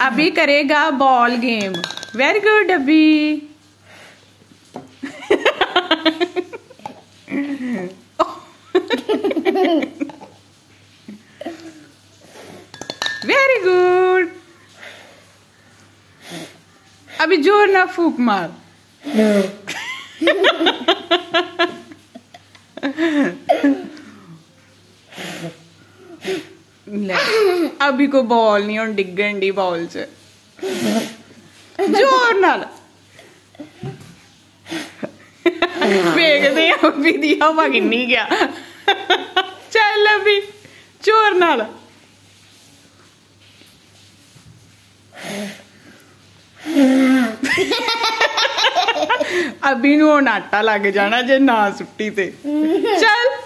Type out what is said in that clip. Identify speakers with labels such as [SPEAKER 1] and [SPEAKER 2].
[SPEAKER 1] अभी करेगा ball game very good अभी. वेरी गुड अभी ज़ोर ना फूक मार. ਲੈ ਅਭੀ ਕੋ ਬਾਲ ਨਹੀਂ ਹੁਣ ਡਿੱਗਣ ਦੀ ਬਾਲ 'ਚ ਜ਼ੋਰ ਨਾਲ ਵੇਖਦੇ ਆ ਅਭੀ ਦੀ ਹਵਾ ਕਿੰਨੀ ਗਿਆ ਚੱਲ ਅਭੀ ਜ਼ੋਰ ਨਾਲ ਅਭੀ ਨੂੰ ਹੁਣ ਆਟਾ ਲੱਗ ਜਾਣਾ ਜੇ ਨਾ ਸੁੱਟੀ ਤੇ ਚੱਲ